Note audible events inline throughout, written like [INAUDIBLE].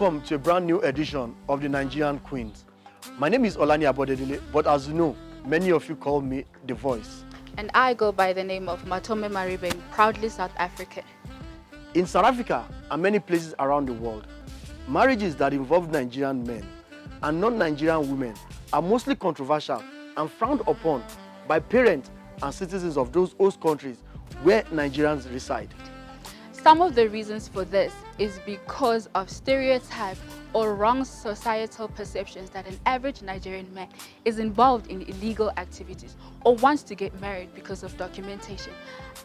Welcome to a brand new edition of the Nigerian Queens. My name is Olani Abodedele, but as you know, many of you call me The Voice. And I go by the name of Matome Maribeng, proudly South African. In South Africa and many places around the world, marriages that involve Nigerian men and non-Nigerian women are mostly controversial and frowned upon by parents and citizens of those host countries where Nigerians reside. Some of the reasons for this is because of stereotype or wrong societal perceptions that an average Nigerian man is involved in illegal activities or wants to get married because of documentation.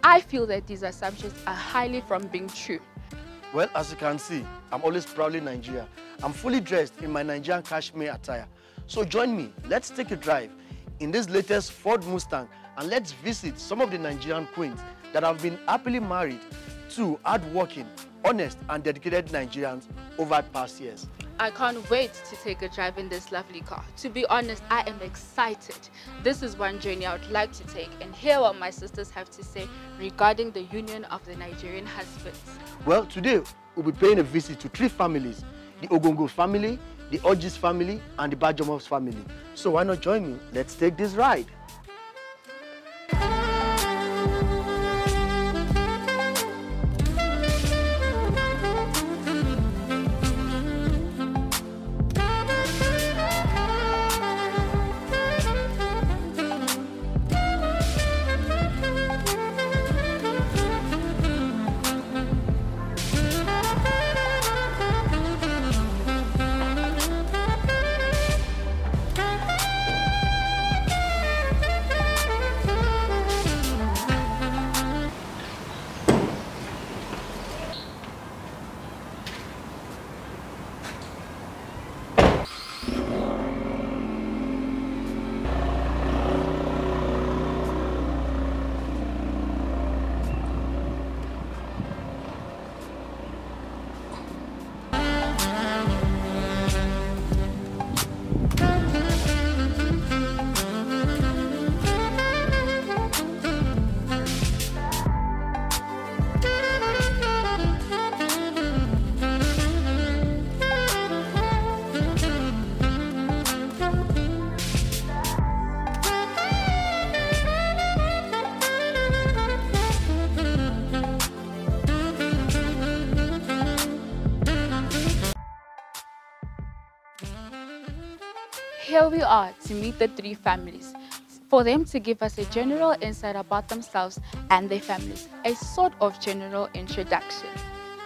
I feel that these assumptions are highly from being true. Well, as you can see, I'm always proudly Nigerian. I'm fully dressed in my Nigerian cashmere attire. So join me, let's take a drive in this latest Ford Mustang and let's visit some of the Nigerian queens that have been happily married to hardworking, honest and dedicated Nigerians over the past years. I can't wait to take a drive in this lovely car. To be honest, I am excited. This is one journey I would like to take and hear what my sisters have to say regarding the union of the Nigerian husbands. Well, today we'll be paying a visit to three families, the Ogongo family, the Orjis family and the Bajomos family. So why not join me? Let's take this ride. Here we are to meet the three families, for them to give us a general insight about themselves and their families, a sort of general introduction.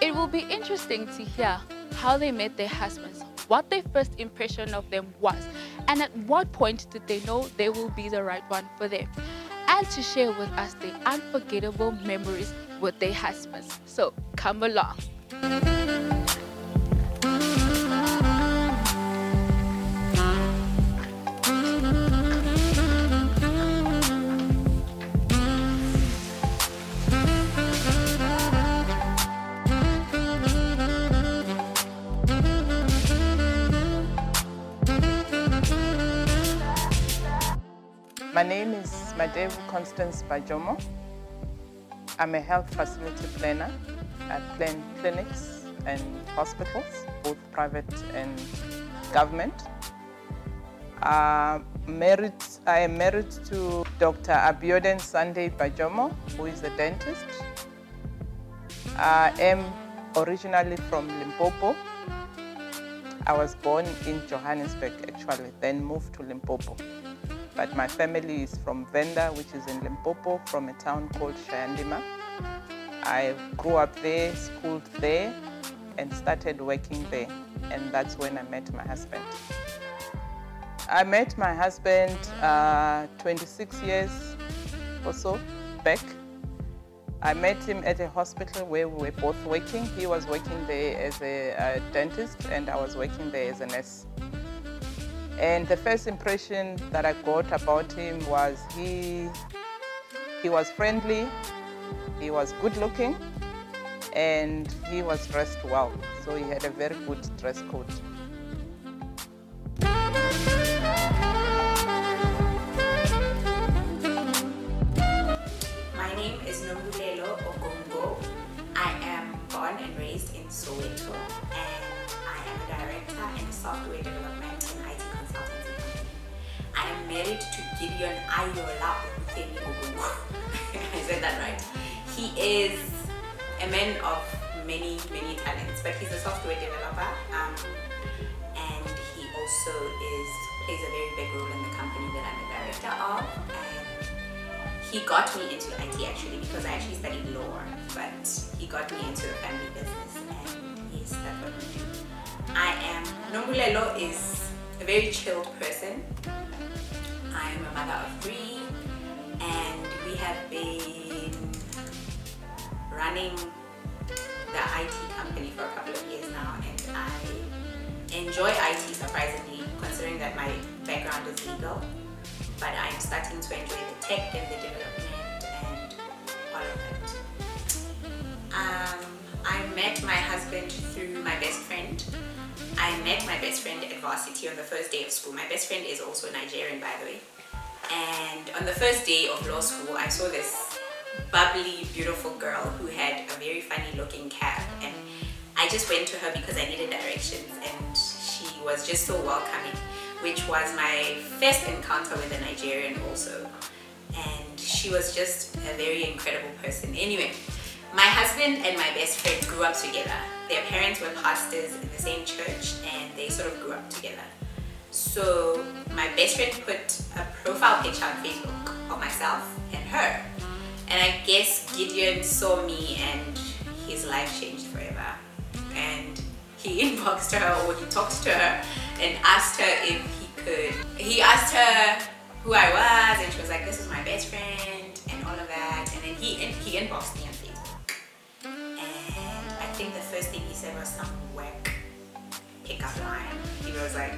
It will be interesting to hear how they met their husbands, what their first impression of them was, and at what point did they know they will be the right one for them, and to share with us their unforgettable memories with their husbands. So come along. Name is Madevu Constance Bajomo. I'm a health facility planner. I plan clinics and hospitals, both private and government. Uh, married, I am married to Dr. Abiodun Sunday Bajomo, who is a dentist. I am originally from Limpopo. I was born in Johannesburg, actually, then moved to Limpopo but my family is from Venda, which is in Limpopo, from a town called Shayandima. I grew up there, schooled there, and started working there, and that's when I met my husband. I met my husband uh, 26 years or so back. I met him at a hospital where we were both working. He was working there as a, a dentist, and I was working there as a nurse. And the first impression that I got about him was he, he was friendly, he was good looking, and he was dressed well. So he had a very good dress code. My name is Nombulelo Ogongo. I am born and raised in Soweto and I a software development and IT. I am married to Gideon Ayola. [LAUGHS] I said that right. He is a man of many, many talents, but he's a software developer. Um, and he also is plays a very big role in the company that I'm a director of. And he got me into IT actually because I actually studied law, but he got me into the family business, and yes, that's what we do. I am Nombulelo is a very chilled person. I am a mother of three, and we have been running the IT company for a couple of years now, and I enjoy IT surprisingly, considering that my background is legal. But I'm starting to enjoy the tech and the development and all of it. Um, I met my husband through my best friend. I met my best friend at varsity on the first day of school. My best friend is also a Nigerian, by the way. And on the first day of law school, I saw this bubbly, beautiful girl who had a very funny looking cap. And I just went to her because I needed directions and she was just so welcoming, which was my first encounter with a Nigerian also. And she was just a very incredible person. Anyway, my husband and my best friend grew up together. Their parents were pastors in the same church and they sort of grew up together. So my best friend put a profile picture on Facebook of myself and her. And I guess Gideon saw me and his life changed forever. And he [LAUGHS] inboxed her or he talked to her and asked her if he could. He asked her who I was and she was like, this is my best friend and all of that. And then he, he inboxed me think the first thing he said was some whack pickup line. He was like,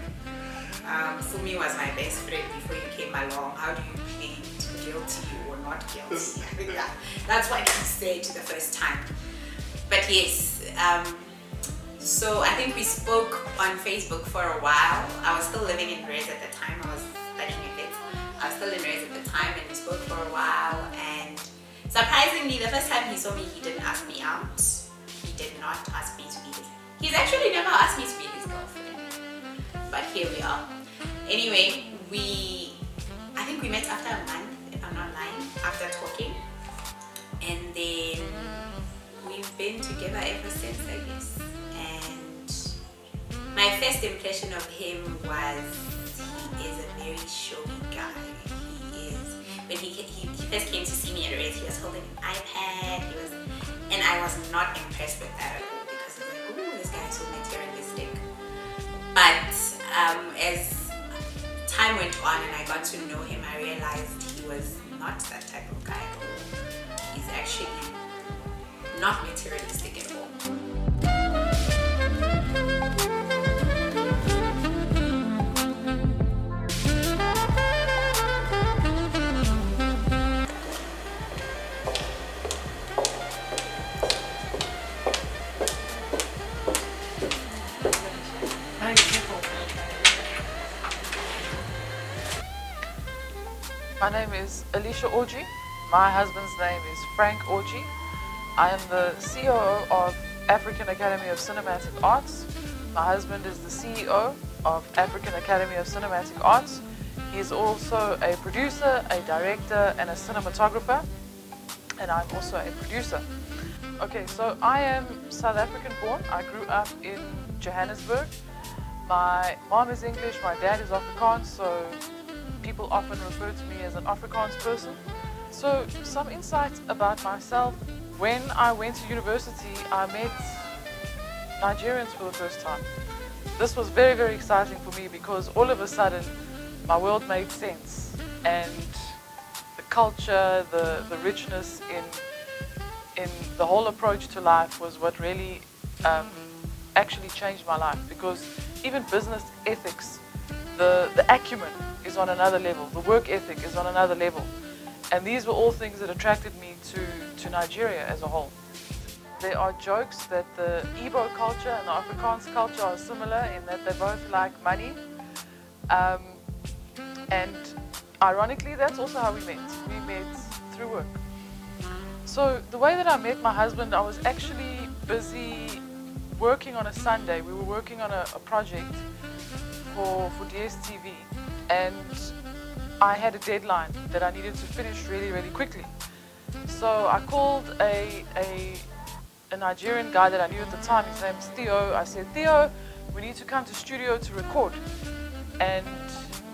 um, Fumi was my best friend before you came along. How do you plead guilty or not guilty? I think that, that's what he said the first time. But yes, um, so I think we spoke on Facebook for a while. I was still living in Rez at the time. I was studying a bit. I was still in Rez at the time and we spoke for a while. And surprisingly, the first time he saw me, he didn't ask me out. Did not ask me to be his. He's actually never asked me to be his girlfriend but here we are. Anyway, we, I think we met after a month, if I'm not lying, after talking. And then we've been together ever since, I guess. And my first impression of him was he is a very showy guy. He is. When he, he, he first came to see me at Rez, he was holding an iPad. He was, and I was not impressed with that at all because I was like, ooh, this guy is so materialistic. But um, as time went on and I got to know him, I realized he was not that type of guy at all. He's actually not materialistic is Alicia Orji. My husband's name is Frank Orji. I am the COO of African Academy of Cinematic Arts. My husband is the CEO of African Academy of Cinematic Arts. He is also a producer, a director, and a cinematographer. And I'm also a producer. Okay, so I am South African born. I grew up in Johannesburg. My mom is English, my dad is Afrikaans, so people often refer to me as an Afrikaans person. So some insights about myself. When I went to university, I met Nigerians for the first time. This was very, very exciting for me because all of a sudden my world made sense and the culture, the, the richness in, in the whole approach to life was what really um, actually changed my life because even business ethics, the, the acumen is on another level, the work ethic is on another level. And these were all things that attracted me to, to Nigeria as a whole. There are jokes that the Igbo culture and the Afrikaans culture are similar in that they both like money. Um, and ironically, that's also how we met. We met through work. So the way that I met my husband, I was actually busy working on a Sunday. We were working on a, a project for, for DSTV. And I had a deadline that I needed to finish really, really quickly. So I called a, a, a Nigerian guy that I knew at the time. His name is Theo. I said, Theo, we need to come to studio to record. And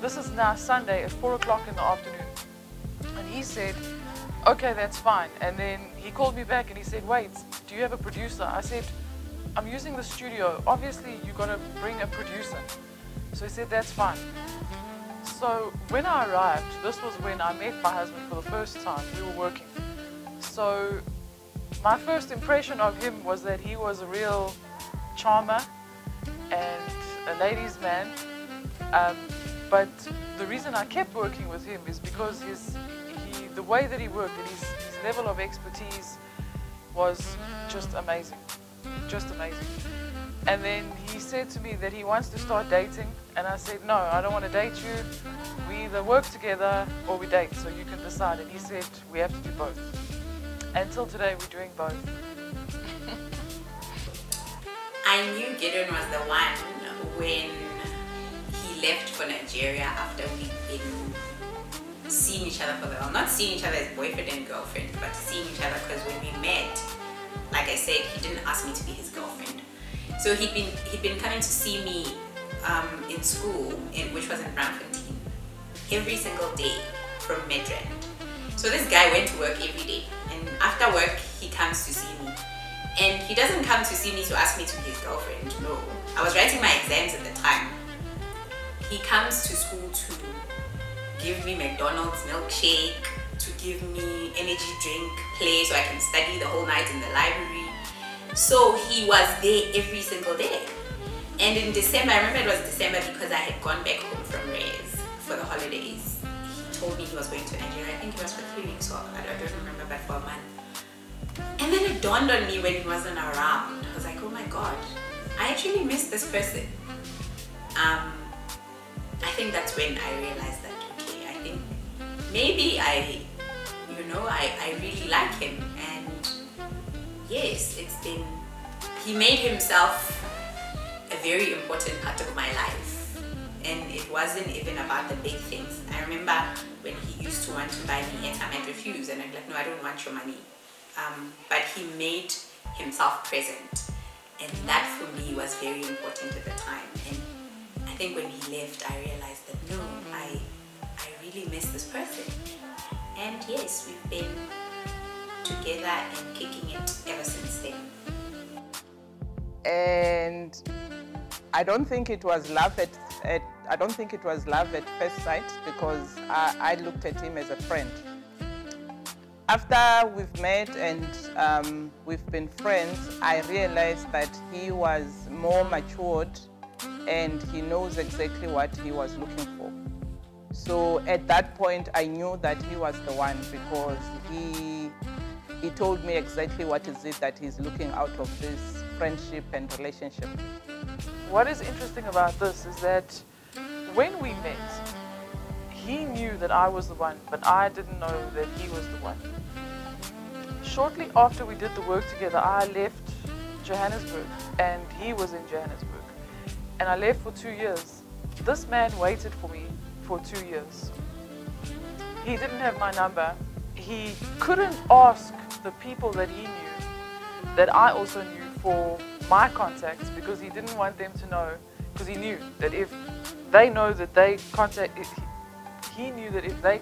this is now Sunday at 4 o'clock in the afternoon. And he said, okay, that's fine. And then he called me back and he said, wait, do you have a producer? I said, I'm using the studio. Obviously, you got to bring a producer. So he said, that's fine. So when I arrived, this was when I met my husband for the first time. We were working. So my first impression of him was that he was a real charmer and a ladies' man. Um, but the reason I kept working with him is because his, he, the way that he worked and his, his level of expertise was just amazing, just amazing. And then he said to me that he wants to start dating, and I said, no, I don't want to date you. We either work together or we date, so you can decide. And he said, we have to do both. Until today, we're doing both. [LAUGHS] I knew Gideon was the one when he left for Nigeria after we'd been seeing each other for the well, not seeing each other as boyfriend and girlfriend, but seeing each other because when we met, like I said, he didn't ask me to be his girlfriend. So he'd been he'd been coming to see me um, in school, in, which was in Braamfontein, every single day from Midrand. So this guy went to work every day, and after work he comes to see me. And he doesn't come to see me to ask me to be his girlfriend, no. I was writing my exams at the time. He comes to school to give me McDonald's milkshake, to give me energy drink, play so I can study the whole night in the library. So he was there every single day. And in December, I remember it was December because I had gone back home from Rez for the holidays. He told me he was going to Nigeria. I think it was for three weeks or I don't remember, but for a month. And then it dawned on me when he wasn't around. I was like, oh my god, I actually miss this person. Um, I think that's when I realized that, okay, I think maybe I, you know, I, I really like him. Yes, it's been, he made himself a very important part of my life. And it wasn't even about the big things. I remember when he used to want to buy me airtime, I'd refuse. And I'd be like, no, I don't want your money um, but he made himself present and that for me was very important at the time and I think when he left I realized that no I I really miss this person and yes we've been together and kicking it ever since then and I don't think it was love at, at I don't think it was love at first sight because I, I looked at him as a friend after we've met and um, we've been friends, I realized that he was more matured and he knows exactly what he was looking for. So at that point, I knew that he was the one because he, he told me exactly what is it that he's looking out of this friendship and relationship. What is interesting about this is that when we met, he knew that I was the one, but I didn't know that he was the one. Shortly after we did the work together, I left Johannesburg and he was in Johannesburg. And I left for two years. This man waited for me for two years. He didn't have my number. He couldn't ask the people that he knew, that I also knew for my contacts because he didn't want them to know, because he knew that if they know that they contact, he knew that if they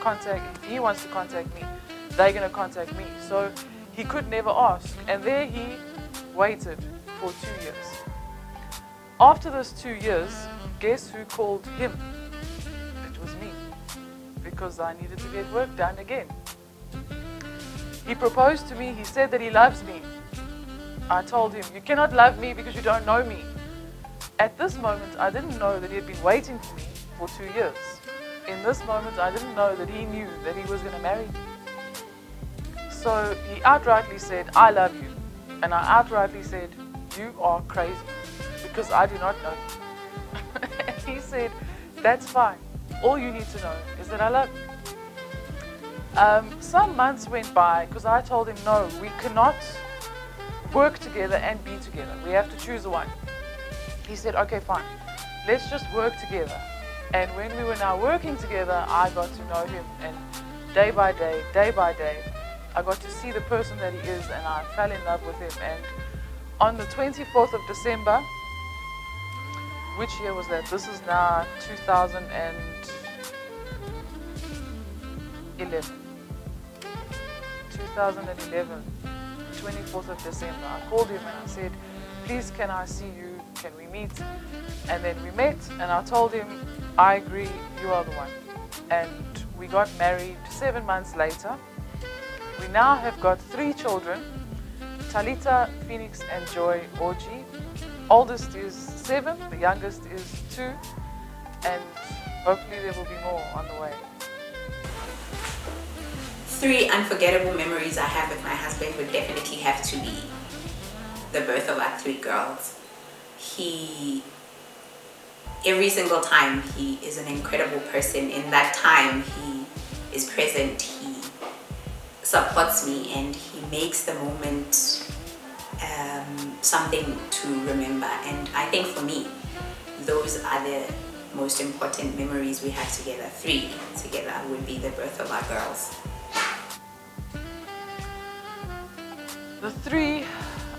contact, if he wants to contact me, they're going to contact me. So he could never ask. And there he waited for two years. After those two years, guess who called him? It was me. Because I needed to get work done again. He proposed to me. He said that he loves me. I told him, you cannot love me because you don't know me. At this moment, I didn't know that he had been waiting for me for two years. In this moment, I didn't know that he knew that he was going to marry me. So he outrightly said, I love you. And I outrightly said, you are crazy because I do not know you. [LAUGHS] he said, that's fine. All you need to know is that I love you. Um, some months went by because I told him, no, we cannot work together and be together. We have to choose one. He said, okay, fine. Let's just work together. And when we were now working together, I got to know him. And day by day, day by day, I got to see the person that he is and I fell in love with him. And on the 24th of December, which year was that? This is now 2011. 2011, 24th of December. I called him and I said, please can I see you? Can we meet? And then we met and I told him, I agree, you are the one. And we got married seven months later. We now have got three children, Talita, Phoenix and Joy Orji. Oldest is seven, the youngest is two, and hopefully there will be more on the way. Three unforgettable memories I have with my husband would definitely have to be the birth of our three girls. He, every single time, he is an incredible person. In that time, he is present, he supports me, and he makes the moment um, something to remember. And I think for me, those are the most important memories we have together. Three together would be the birth of our girls. The three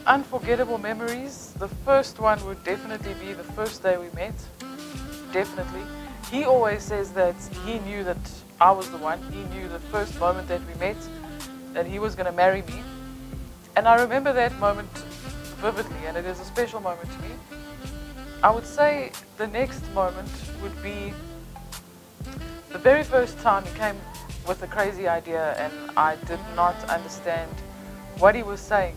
unforgettable memories. The first one would definitely be the first day we met. Definitely. He always says that he knew that I was the one. He knew the first moment that we met that he was going to marry me. And I remember that moment vividly, and it is a special moment to me. I would say the next moment would be the very first time he came with a crazy idea, and I did not understand what he was saying.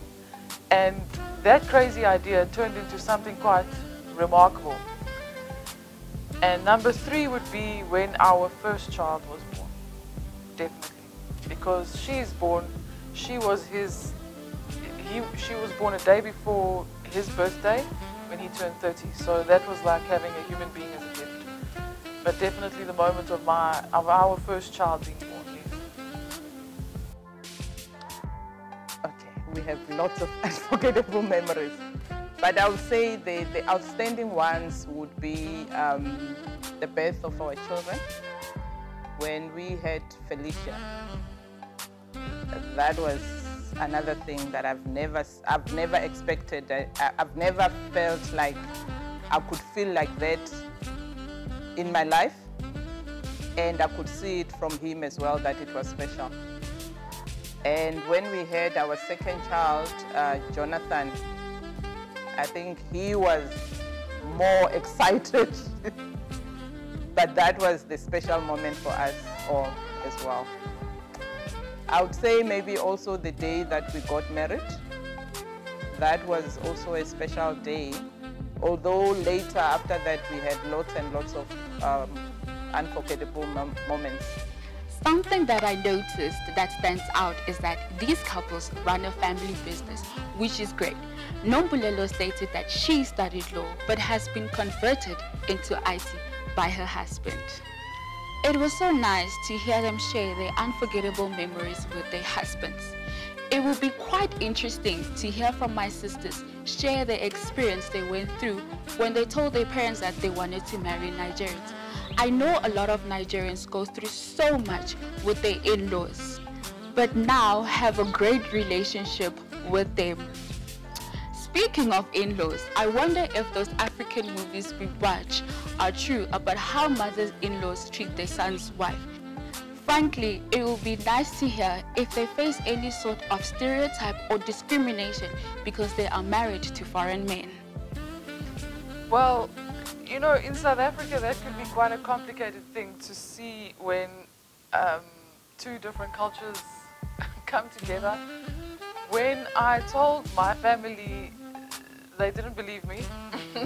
And that crazy idea turned into something quite remarkable. And number three would be when our first child was born, definitely. Because she is born, she was his, he, she was born a day before his birthday when he turned 30. So that was like having a human being as a gift. But definitely the moment of my, of our first child being born. We have lots of [LAUGHS] unforgettable memories. But I would say the, the outstanding ones would be um, the birth of our children. When we had Felicia, that was another thing that I've never, I've never expected. I, I've never felt like I could feel like that in my life. And I could see it from him as well that it was special. And when we had our second child, uh, Jonathan, I think he was more [LAUGHS] excited. but that was the special moment for us all as well. I would say maybe also the day that we got married. That was also a special day. Although later after that we had lots and lots of um, unforgettable mom moments. Something that I noticed that stands out is that these couples run a family business, which is great. Nombulelo stated that she studied law but has been converted into IT by her husband. It was so nice to hear them share their unforgettable memories with their husbands. It will be quite interesting to hear from my sisters share the experience they went through when they told their parents that they wanted to marry Nigerians. I know a lot of Nigerians go through so much with their in-laws, but now have a great relationship with them. Speaking of in-laws, I wonder if those African movies we watch are true about how mothers in-laws treat their son's wife. Frankly, it would be nice to hear if they face any sort of stereotype or discrimination because they are married to foreign men. Well, you know, in South Africa, that could be quite a complicated thing to see when um, two different cultures [LAUGHS] come together. When I told my family, they didn't believe me. [LAUGHS]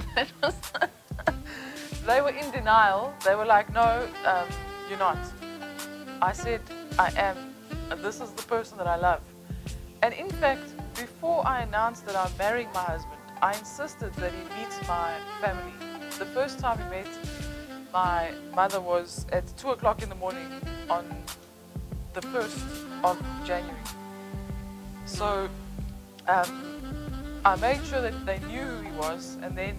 [LAUGHS] they were in denial. They were like, no, um, you're not. I said, I am. This is the person that I love. And in fact, before I announced that I'm marrying my husband, I insisted that he meets my family. The first time we met, my mother was at 2 o'clock in the morning on the 1st of January. So um, I made sure that they knew who he was, and then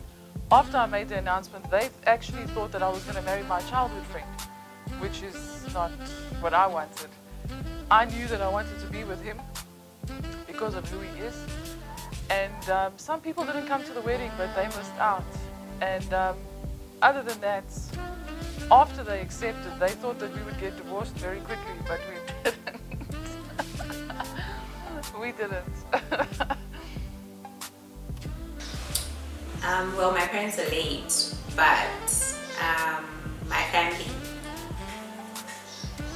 after I made the announcement, they actually thought that I was going to marry my childhood friend, which is not what I wanted. I knew that I wanted to be with him because of who he is. And um, some people didn't come to the wedding, but they missed out. And um, other than that, after they accepted, they thought that we would get divorced very quickly, but we didn't. [LAUGHS] we didn't. [LAUGHS] Um, well, my parents are late, but um, my family.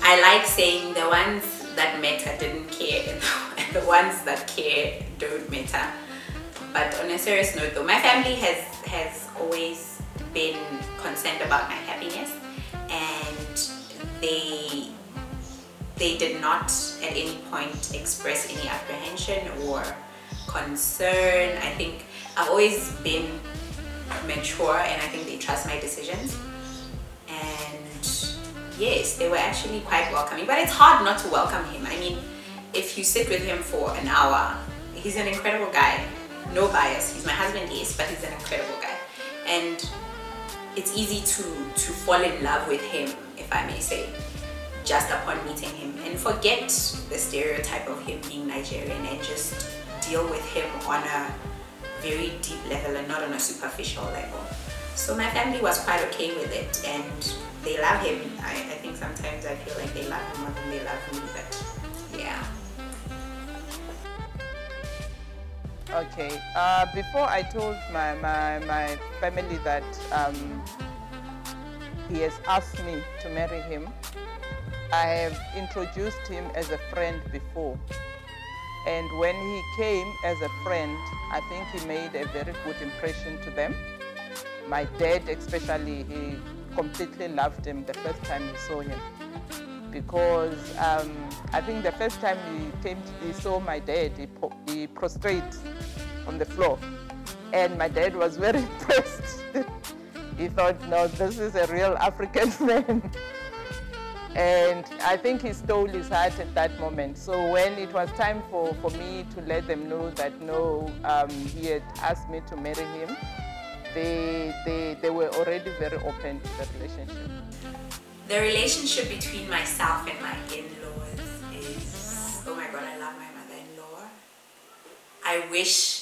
I like saying the ones that matter didn't care, and the ones that care don't matter. But on a serious note, though, my family has has always been concerned about my happiness, and they they did not at any point express any apprehension or concern. I think I've always been mature and I think they trust my decisions. And yes, they were actually quite welcoming, but it's hard not to welcome him. I mean, if you sit with him for an hour, he's an incredible guy. No bias. He's my husband, yes, but he's an incredible guy. And it's easy to, to fall in love with him, if I may say, just upon meeting him and forget the stereotype of him being Nigerian and just deal with him on a very deep level and not on a superficial level. So my family was quite okay with it and they love him. I, I think sometimes I feel like they love him more than they love me, Okay, uh, before I told my, my, my family that um, he has asked me to marry him, I have introduced him as a friend before. And when he came as a friend, I think he made a very good impression to them. My dad especially, he completely loved him the first time he saw him. Because um, I think the first time he came, he saw my dad, he, he prostrated on the floor. And my dad was very [LAUGHS] impressed. he thought, no, this is a real African [LAUGHS] man. And I think he stole his heart at that moment. So when it was time for, for me to let them know that no, um, he had asked me to marry him, they, they, they were already very open to the relationship. The relationship between myself and my in-laws is, oh my God, I love my mother-in-law. I wish,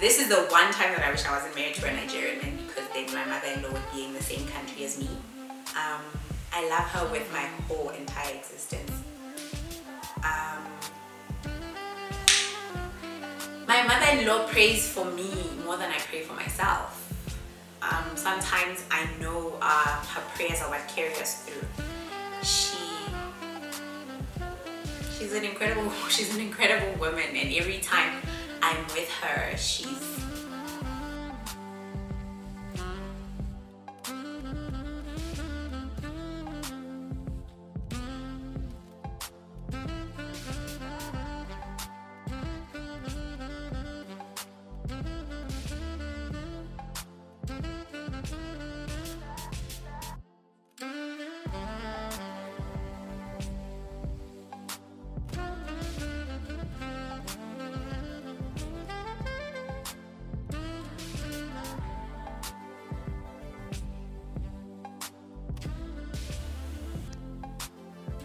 this is the one time that I wish I wasn't married to a Nigerian man because then my mother-in-law would be in the same country as me. Um, I love her with my whole entire existence. Um, my mother-in-law prays for me more than I pray for myself. Um, sometimes I know uh, her prayers are what carry us through. She she's an incredible [LAUGHS] she's an incredible woman and every time I'm with her. She's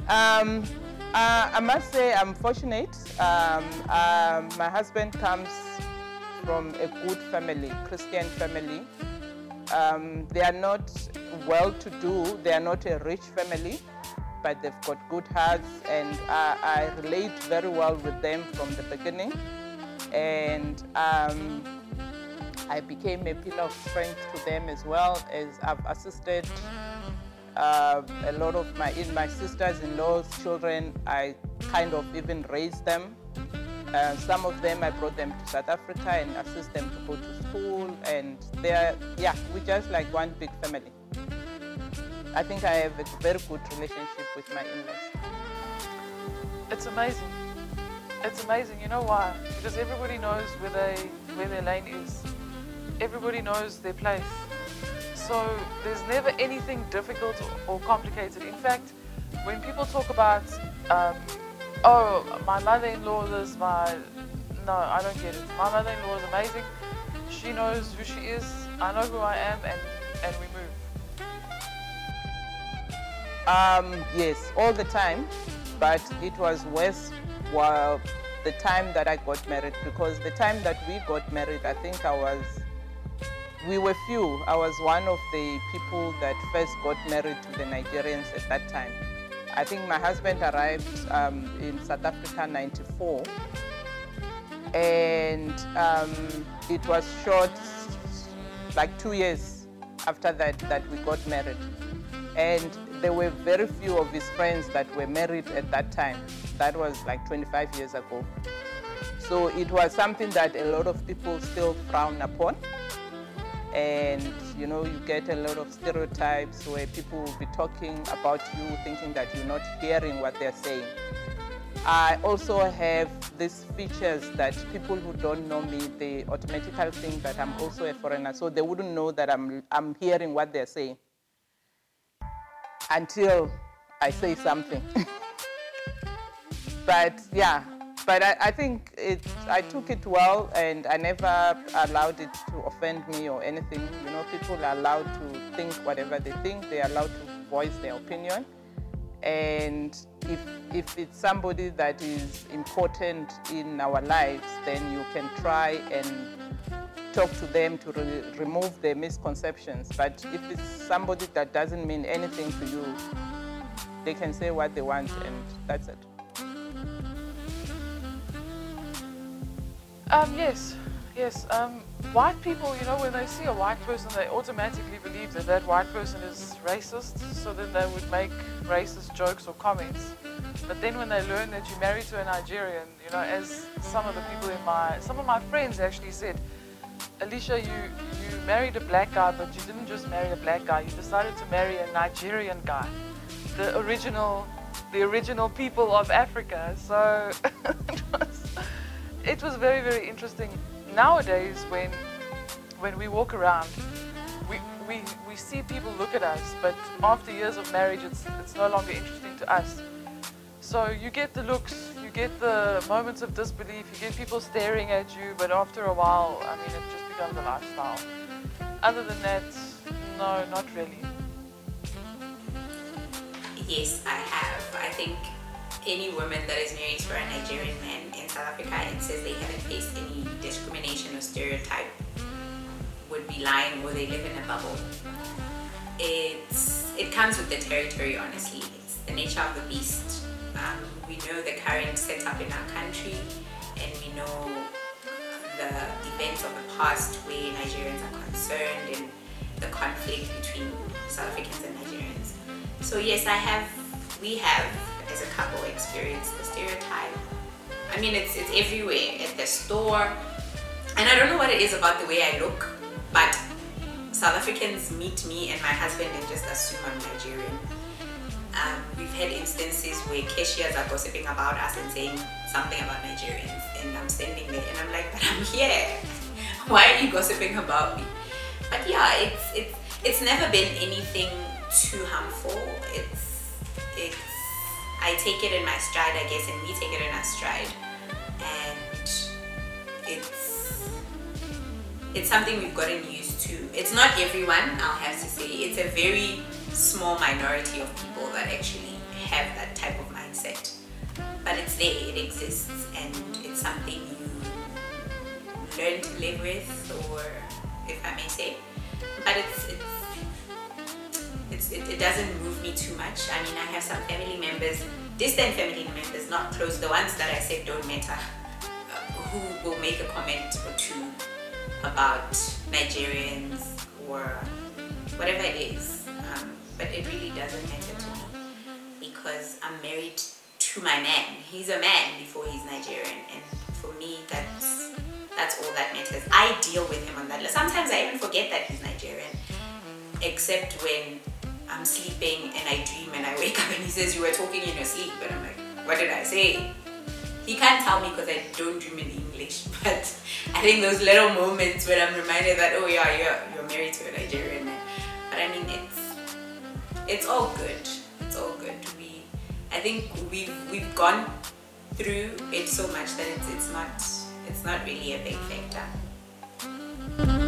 Um, uh, I must say I'm fortunate. Um, um, my husband comes from a good family, Christian family. Um, they are not well-to-do, they are not a rich family, but they've got good hearts and I, I relate very well with them from the beginning. And um, I became a pillar of strength to them as well as I've assisted uh, a lot of my in my sisters-in-law's children, I kind of even raised them. Uh, some of them I brought them to South Africa and assist them to go to school, and they're yeah, we're just like one big family. I think I have a very good relationship with my in-laws. It's amazing. It's amazing. You know why? Because everybody knows where they where their lane is. Everybody knows their place. So there's never anything difficult or complicated. In fact, when people talk about, um, oh, my mother-in-law is my no, I don't get it. My mother-in-law is amazing. She knows who she is. I know who I am, and and we move. Um, yes, all the time, but it was worse while the time that I got married because the time that we got married, I think I was, we were few. I was one of the people that first got married to the Nigerians at that time. I think my husband arrived um, in South Africa 94 and um, it was short like two years after that that we got married. And there were very few of his friends that were married at that time. That was like 25 years ago. So it was something that a lot of people still frown upon and you know you get a lot of stereotypes where people will be talking about you thinking that you're not hearing what they're saying I also have these features that people who don't know me, they automatically think that I'm also a foreigner, so they wouldn't know that I'm, I'm hearing what they're saying until I say something. [LAUGHS] but yeah, but I, I think it, I took it well and I never allowed it to offend me or anything. You know, people are allowed to think whatever they think, they're allowed to voice their opinion and if, if it's somebody that is important in our lives, then you can try and talk to them to re remove their misconceptions. But if it's somebody that doesn't mean anything to you, they can say what they want and that's it. Um, yes, yes. Um, white people, you know, when they see a white person, they automatically believe that that white person is racist, so then they would make racist jokes or comments. But then when they learn that you're married to a Nigerian, you know, as some of the people in my, some of my friends actually said, Alicia, you, you married a black guy, but you didn't just marry a black guy, you decided to marry a Nigerian guy, the original, the original people of Africa. So [LAUGHS] it, was, very, very interesting nowadays when when we walk around, we, we, we see people look at us, but after years of marriage, it's, it's no longer interesting to us. So you get the looks, you get the moments of disbelief, you get people staring at you, but after a while, I mean, it just becomes a lifestyle. Other than that, no, not really. Yes, I have. I think any woman that is married to a Nigerian man South Africa and says they haven't faced any discrimination or stereotype would be lying or they live in a bubble. It's it comes with the territory, honestly. It's the nature of the beast. Um, we know the current setup in our country, and we know the events of the past where Nigerians are concerned and the conflict between South Africans and Nigerians. So yes, I have, we have as a couple experienced the stereotype. I mean, it's it's everywhere at the store, and I don't know what it is about the way I look, but South Africans meet me and my husband and just assume I'm Nigerian. Um, we've had instances where cashiers are gossiping about us and saying something about Nigerians, and I'm standing there and I'm like, but I'm here. [LAUGHS] Why are you gossiping about me? But yeah, it's it's it's never been anything too harmful. It's I take it in my stride, I guess, and we take it in our stride, and it's it's something we've gotten used to. It's not everyone, I'll have to say. It's a very small minority of people that actually have that type of mindset. But it's there, it exists, and it's something you learn to live with, or if I may say. But it's, it's it's, it, it, doesn't move me too much. I mean, I have some family members, distant family members, not close, the ones that I said don't matter, uh, who will make a comment or two about Nigerians or whatever it is. Um, but it really doesn't matter to me because I'm married to my man. He's a man before he's Nigerian, and for me, that's that's all that matters. I deal with him on that. Sometimes I even forget that he's Nigerian, except when I'm sleeping and I dream and I wake up and he says you were talking in your sleep, and I'm like, what did I say? He can't tell me because I don't dream in English, [LAUGHS] but I think those little moments when I'm reminded that oh yeah, you're you're married to a Nigerian man. But I mean, it's it's all good. It's all good. We, I think we've we've gone through it so much that it's it's not it's not really a big factor.